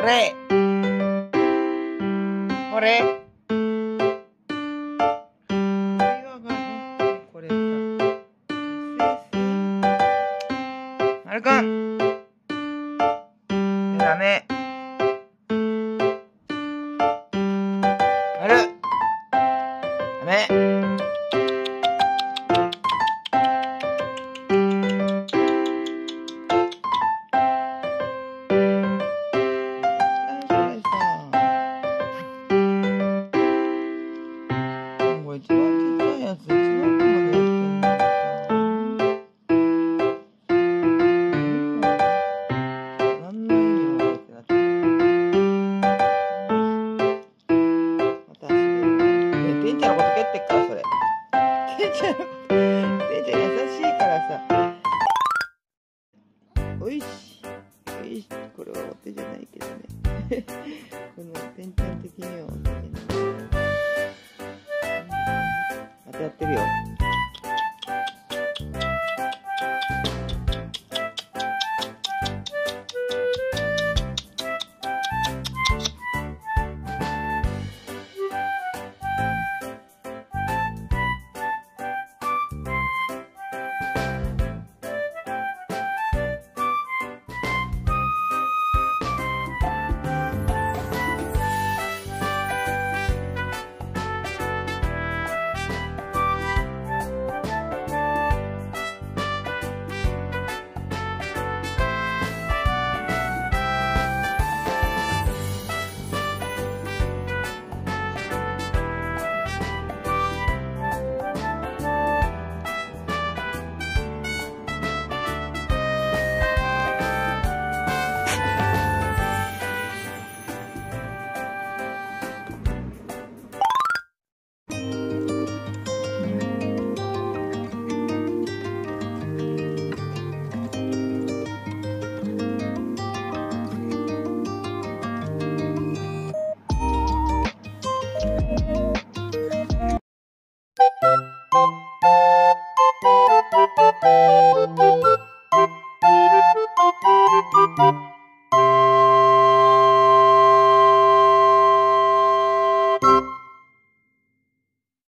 これこれこれさまるくん。ダメ。てんちゃんペちゃん優しいからさ。おいしおいしこれはお手じゃないけどね。このペンちゃん的にはお手じゃない。またやってるよ。